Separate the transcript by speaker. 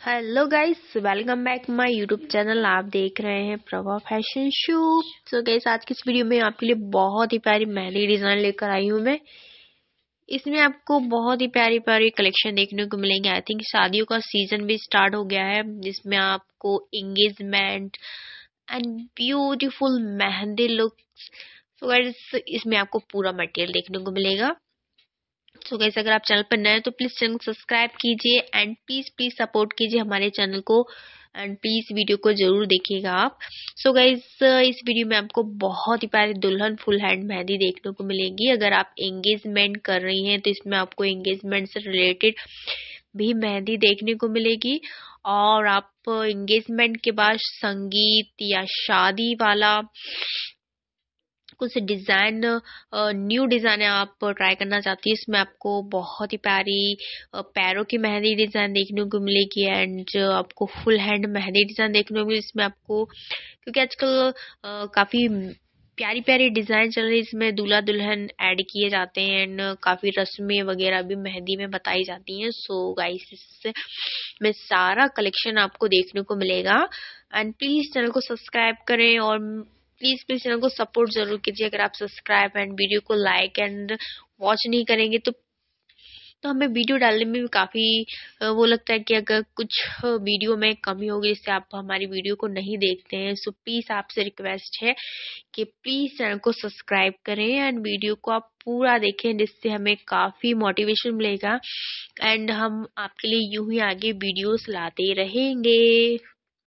Speaker 1: Hello guys welcome back my YouTube channel आप देख रहे हैं Prabha fashion show so guys आज की इस वीडियो में आपके लिए बहुत ही प्यारी मेहंदी डिज़ाइन लेकर आई हूँ मैं। इसमें आपको बहुत ही प्यारी प्यारी कलेक्शन देखने को मिलेंगे। आई थिंक शादियों का सीज़न भी स्टार्ट हो गया है, जिसमें आपको engagement and beautiful mehndi look so guys इसमें आपको पूरा मटेरियल देखने को मिलेगा। सो so गैस अगर आप चैनल पर नए हैं तो प्लीज़ चैनल सब्सक्राइब कीजिए एंड प्लीज़ प्लीज़ सपोर्ट कीजिए हमारे चैनल को एंड प्लीज़ वीडियो को ज़रूर देखिएगा आप। सो so गैस इस वीडियो में आपको बहुत ही प्यारी दुल्हन फुल हैंड मेहंदी देखने को मिलेगी। अगर आप एंगेजमेंट कर रही हैं तो इसमें आपको एंगेजमेंट से रिलेटेड भी मेहंदी देखने को मिलेगी। और आप एंगेजमेंट के बाद संगीत या शादी वाला कुछ डिज़ाइन न्यू डिज़ाइन आप ट्राई करना चाहती है, इसमें आपको बहुत ही प्यारी पैरों की मेहंदी डिज़ाइन देखने को मिलेगी एंड आपको फुल हैंड मेहंदी डिज़ाइन देखने को मिलेगी, इसमें आपको, क्योंकि आजकल काफ़ी प्यारी प्यारी डिज़ाइन चल रही है, इसमें दूल्हा दुल्हन ऐड किए जाते हैं एंड काफ़ी रस्में वगैरह भी मेहंदी में बताई जाती हैं सो गाइस इससे में सारा कलेक्शन आपको देखने को मिलेगा एंड प्लीज़ चैनल को सब्सक्राइब करें और प्लीज़ प्लीज़ चैनल को सपोर्ट ज़रूर कीजिए। अगर आप सब्सक्राइब एंड वीडियो को लाइक एंड वॉच नहीं करेंगे तो तो हमें वीडियो डालने में भी काफ़ी वो लगता है कि अगर कुछ वीडियो में कमी होगी जिससे आप हमारी वीडियो को नहीं देखते हैं। सो प्लीज़ आपसे रिक्वेस्ट है कि प्लीज़ चैनल को सब्सक्राइब करें एंड वीडियो को आप पूरा देखें, जिससे हमें काफ़ी मोटिवेशन मिलेगा। एंड हम आपके लिए यूँ ही आगे वीडियोस लाते रहेंगे।